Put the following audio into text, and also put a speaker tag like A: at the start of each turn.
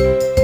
A: you